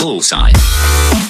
Bullseye.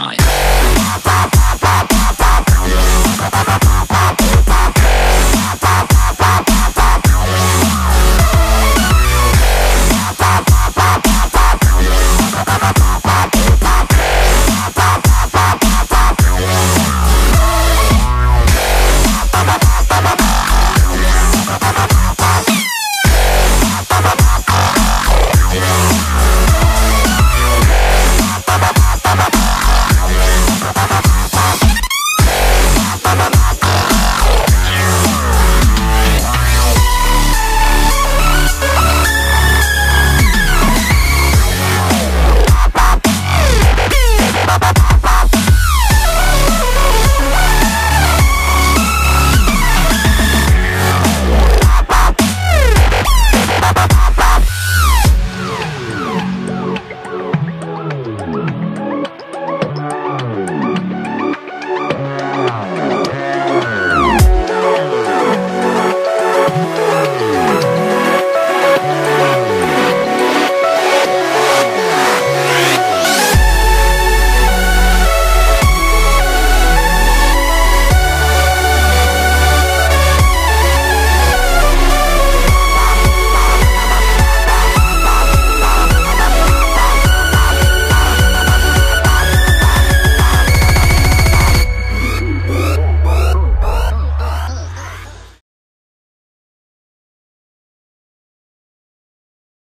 Bullseye.